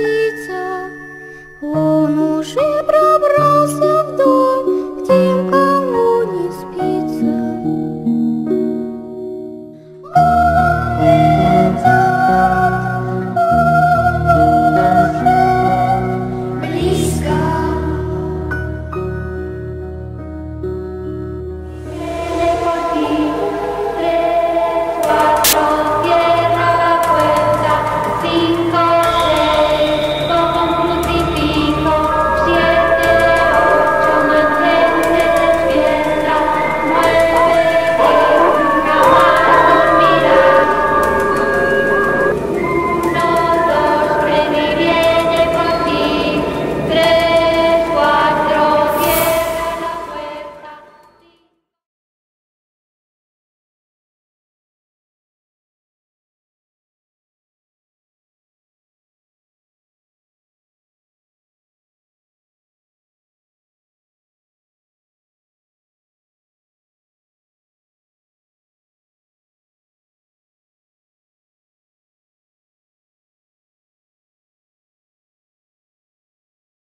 птица. Он уже пробрался в дом к тем, кому не спится.